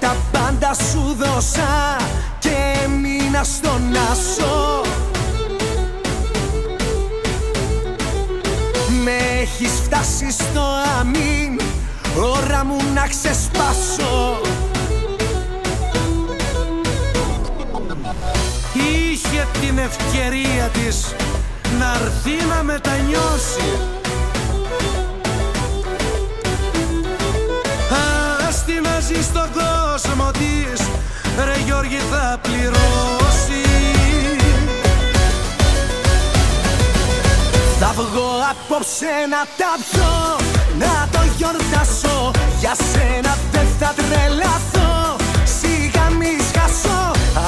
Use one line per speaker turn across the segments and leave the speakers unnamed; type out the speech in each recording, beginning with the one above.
Τα πάντα σου δώσα και έμεινα στον άσο Με έχεις φτάσει στο αμήν Ώρα μου να ξεσπάσω. Είχε την ευκαιρία της να έρθει να μετανιώσει Ας τη να ζει στον κόσμο της Ρε Γιώργη θα πληρώσεις. Θα βγω απόψε να τα πιω Να το γιορτάσω. Για σένα δεν θα τρελαθώ. Σιγά μη σκάσω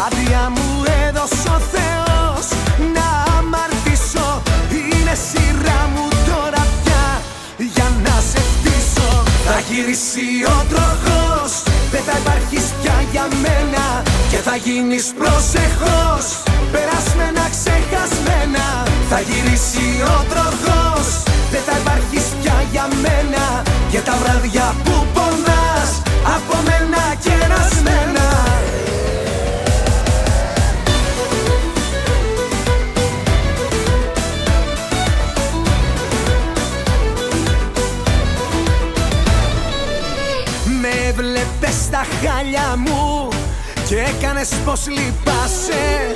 Άδεια μου έδωσε ο Θεός. Να αμαρτήσω Είναι σειρά μου τώρα πια. Για να σε φτύσω Θα γυρίσει ο τροχός Δεν θα υπάρχεις πια για μένα Και θα γίνεις προσεχώς Περασμένα ξεχασμένα Θα γυρίσει ο τροχός Με βλέπες στα χάλια μου Και έκανες πως λυπάσαι.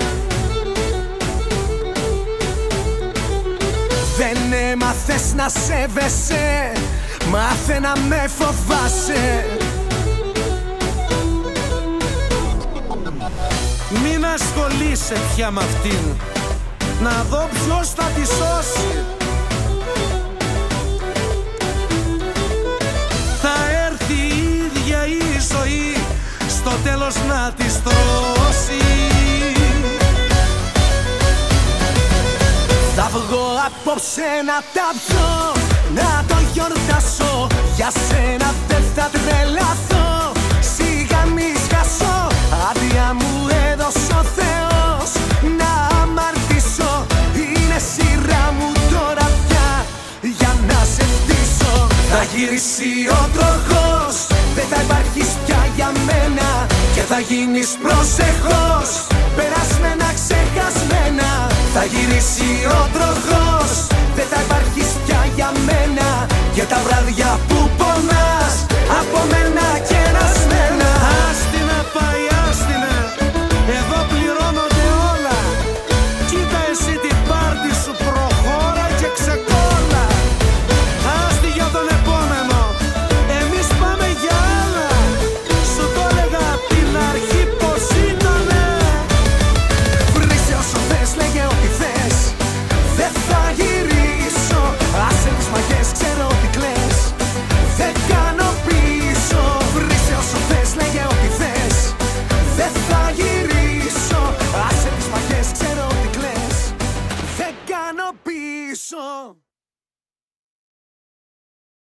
Δεν έμαθες να σέβεσαι Μάθε να με φοβάσαι. Μην ασχολείσαι πια με αυτήν. Να δω ποιος θα τη σώσει Στο τέλος να τη στρώσει. Θα βγω απόψε να τα πιω Να το γιορτάσω. Για σένα δεν θα τρελαθώ. Σιγά μη σκάσω Άδεια μου έδωσε ο Θεός. Να αμαρτήσω Είναι σειρά μου τώρα πια. Για να σε φτύσω Θα γυρίσει ο τροχός. Δεν θα υπάρχεις πια για μένα. Και θα γίνεις προσεχώς Περασμένα ξεχασμένα. Θα γυρίσει ο τροχός Δεν θα υπάρχεις πια για μένα. Και τα βράδια που